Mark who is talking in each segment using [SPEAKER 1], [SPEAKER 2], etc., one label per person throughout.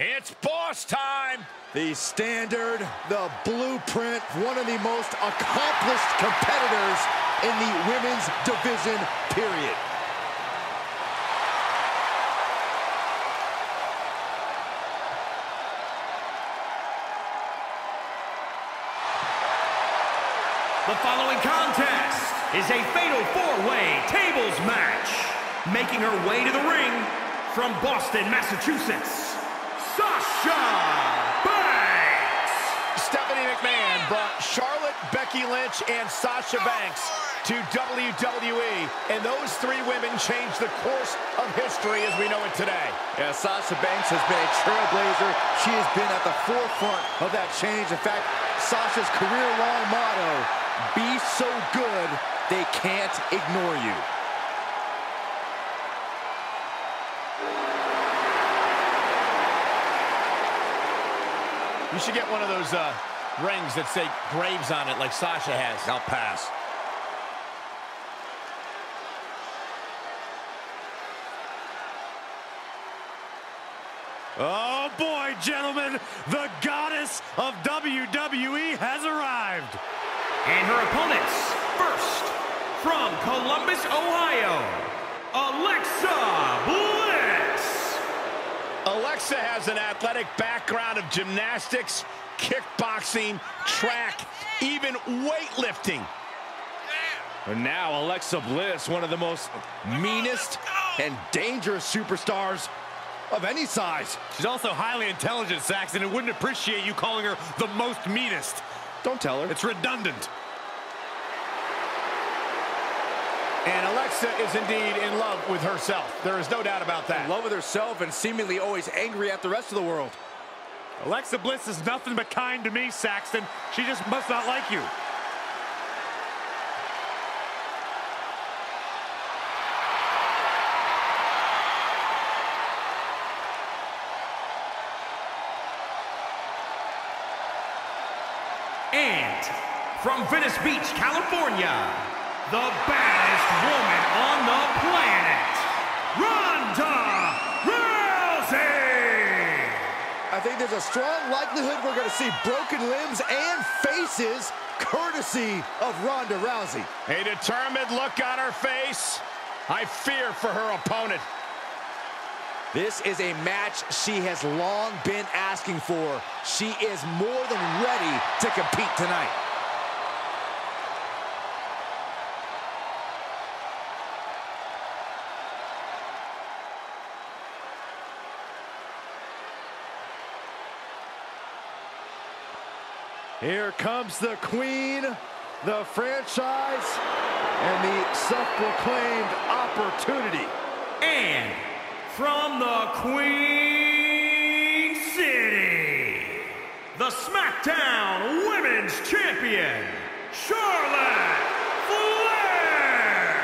[SPEAKER 1] It's boss time.
[SPEAKER 2] The standard, the blueprint, one of the most accomplished competitors in the women's division, period.
[SPEAKER 3] The following contest is a fatal four-way tables match. Making her way to the ring from Boston, Massachusetts, Sasha Banks.
[SPEAKER 1] Stephanie McMahon brought Charlotte, Becky Lynch, and Sasha Banks to WWE, and those three women changed the course of history as we know it today.
[SPEAKER 2] Yeah, Sasha Banks has been a trailblazer. She has been at the forefront of that change. In fact, Sasha's career-long motto, be so good, they can't ignore you.
[SPEAKER 1] You should get one of those uh, rings that say Graves on it like Sasha has.
[SPEAKER 2] I'll pass.
[SPEAKER 4] Oh boy, gentlemen, the goddess of WWE has arrived.
[SPEAKER 3] And her opponents, first, from Columbus, Ohio, Alexa Bliss.
[SPEAKER 1] Alexa has an athletic background of gymnastics, kickboxing, track, even weightlifting.
[SPEAKER 2] And now Alexa Bliss, one of the most meanest and dangerous superstars of any size.
[SPEAKER 4] She's also highly intelligent, Saxton, and wouldn't appreciate you calling her the most meanest.
[SPEAKER 2] Don't tell her.
[SPEAKER 4] It's redundant.
[SPEAKER 1] And Alexa is indeed in love with herself. There is no doubt about that.
[SPEAKER 2] in love with herself and seemingly always angry at the rest of the world.
[SPEAKER 4] Alexa Bliss is nothing but kind to me, Saxton. She just must not like you.
[SPEAKER 3] And from Venice Beach, California, the baddest woman on the planet, Ronda Rousey!
[SPEAKER 2] I think there's a strong likelihood we're going to see broken limbs and faces courtesy of Ronda Rousey.
[SPEAKER 1] A determined look on her face. I fear for her opponent.
[SPEAKER 2] This is a match she has long been asking for. She is more than ready to compete tonight. Here comes the queen, the franchise, and the self-proclaimed opportunity.
[SPEAKER 3] And from the Queen City, the SmackDown Women's Champion, Charlotte Flair!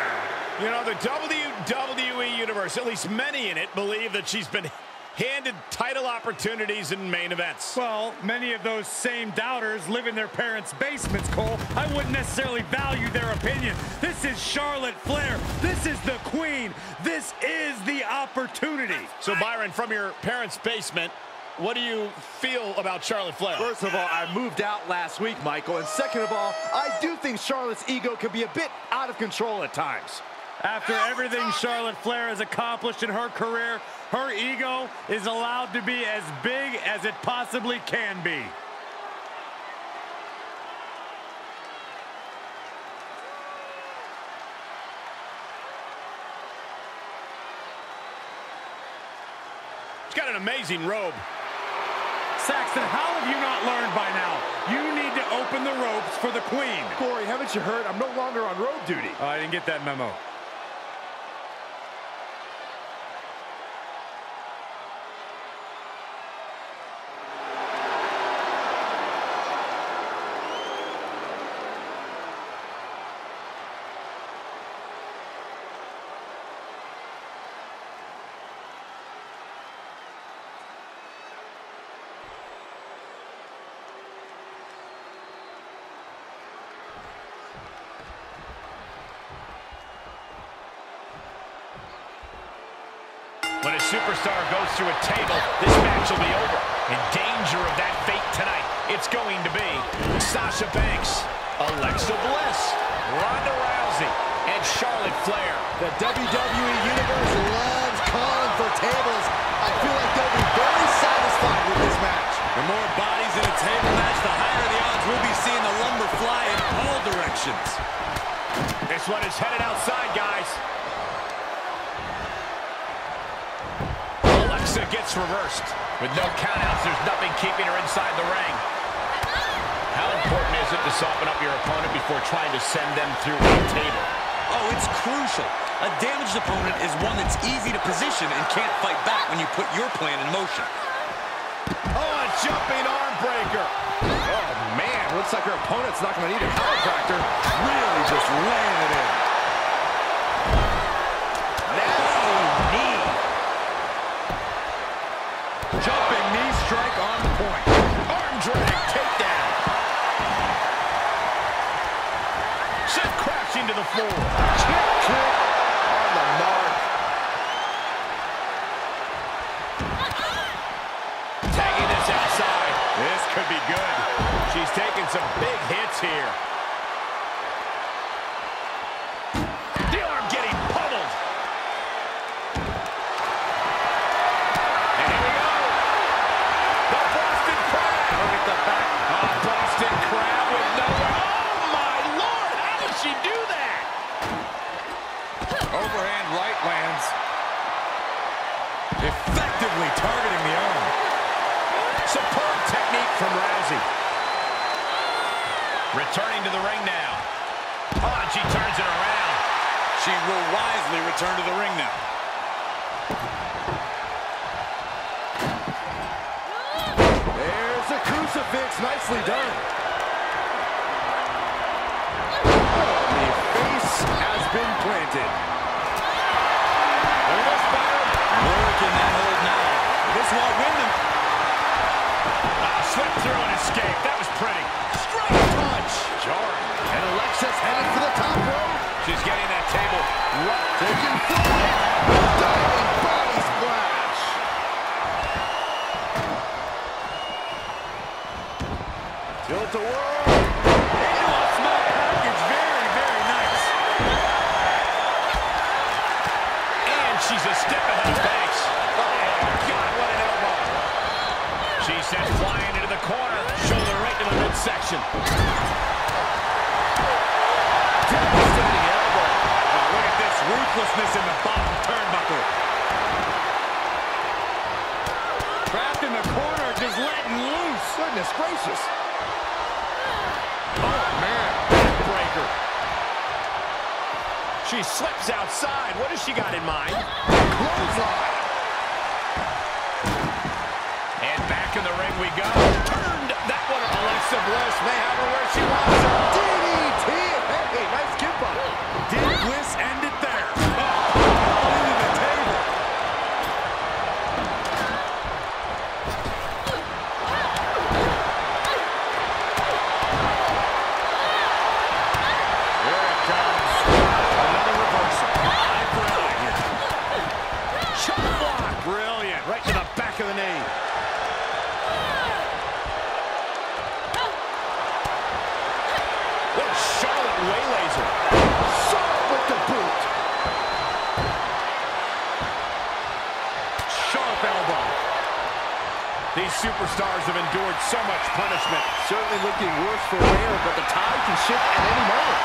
[SPEAKER 1] You know, the WWE Universe, at least many in it, believe that she's been handed title opportunities in main events.
[SPEAKER 4] Well, many of those same doubters live in their parents' basements, Cole. I wouldn't necessarily value their opinion. This is Charlotte Flair. This is the queen. This is the opportunity.
[SPEAKER 1] So, Byron, from your parents' basement, what do you feel about Charlotte Flair?
[SPEAKER 2] First of all, I moved out last week, Michael. And second of all, I do think Charlotte's ego can be a bit out of control at times.
[SPEAKER 4] After everything Charlotte Flair has accomplished in her career, her ego is allowed to be as big as it possibly can be.
[SPEAKER 1] She's got an amazing robe.
[SPEAKER 4] Saxton, how have you not learned by now? You need to open the ropes for the queen.
[SPEAKER 2] Corey, haven't you heard? I'm no longer on road duty.
[SPEAKER 4] Oh, I didn't get that memo.
[SPEAKER 1] Superstar goes through a table, this match will be over. In danger of that fate tonight, it's going to be Sasha Banks, Alexa Bliss, Ronda Rousey, and Charlotte Flair.
[SPEAKER 2] The WWE Universe loves calling for tables. I feel like they'll be very satisfied with this match.
[SPEAKER 5] The more bodies in a table match, the higher the odds we'll be seeing the lumber fly in all directions.
[SPEAKER 1] This one is headed outside, guys. Alexa gets reversed. With no countouts, there's nothing keeping her inside the ring. How important is it to soften up your opponent before trying to send them through a table?
[SPEAKER 5] Oh, it's crucial. A damaged opponent is one that's easy to position and can't fight back when you put your plan in motion.
[SPEAKER 1] Oh, a jumping arm breaker.
[SPEAKER 2] Oh, man, looks like her opponent's not going to need a chiropractor. Really just laying it in.
[SPEAKER 1] Nasty
[SPEAKER 4] point.
[SPEAKER 1] Arm drag, takedown. Sent crashing to the floor.
[SPEAKER 2] Kick, kick on the mark.
[SPEAKER 1] Tagging this outside. This could be good. She's taking some big hits here. Rousey. Returning to the ring now. Oh, she turns it around.
[SPEAKER 5] She will wisely return to the ring now.
[SPEAKER 2] There's a crucifix. Nicely done.
[SPEAKER 1] Flying into the corner. Shoulder right to the midsection.
[SPEAKER 2] Devastating elbow.
[SPEAKER 4] Oh, look at this ruthlessness in the bottom turnbuckle. Trapped in the corner, just letting loose.
[SPEAKER 2] Goodness gracious.
[SPEAKER 1] Oh, man. Backbreaker. She slips outside. What has she got in mind?
[SPEAKER 2] Clothesline.
[SPEAKER 1] And back in the ring we go. Turned that Alexa Bliss may have her where she wants her.
[SPEAKER 2] DDT. Hey, nice kick by.
[SPEAKER 4] Did Bliss end it there? Oh, into the table.
[SPEAKER 1] Here it comes. Another reversal. Eye for an eye here. Chop block. Brilliant. Right to the back of the knee. What Charlotte waylays her.
[SPEAKER 2] Sharp with the boot.
[SPEAKER 1] Sharp elbow. These superstars have endured so much punishment.
[SPEAKER 2] Certainly looking worse for wear, but the tide can shift at any moment.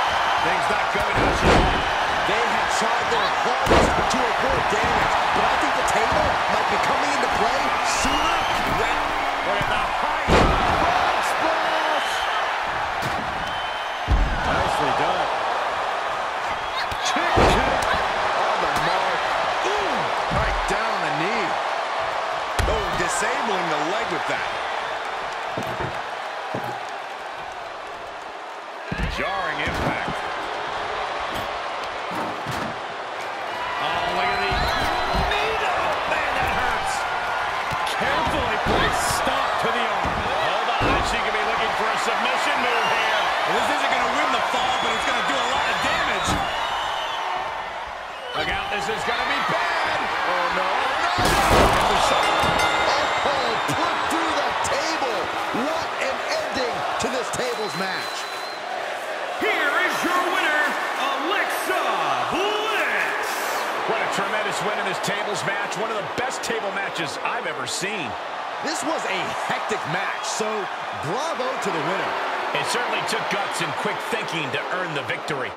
[SPEAKER 1] Things not going how she wanted.
[SPEAKER 2] They have tried their hardest to avoid damage, but I think the table might be coming into play sooner than...
[SPEAKER 1] Look at the height.
[SPEAKER 5] Disabling the leg with that.
[SPEAKER 1] Jarring impact. Oh, look at the needle. Man, that hurts.
[SPEAKER 4] Carefully placed stomp to the arm.
[SPEAKER 1] Hold on. She could be looking for a submission move here.
[SPEAKER 5] This isn't going to win the fall, but it's going to do a lot of damage.
[SPEAKER 1] Look out. This is going to be bad.
[SPEAKER 2] Oh, no. Oh, no! Tables match.
[SPEAKER 4] Here is your winner, Alexa Bliss.
[SPEAKER 1] What a tremendous win in this tables match. One of the best table matches I've ever seen.
[SPEAKER 2] This was a hectic match, so bravo to the winner.
[SPEAKER 1] It certainly took guts and quick thinking to earn the victory.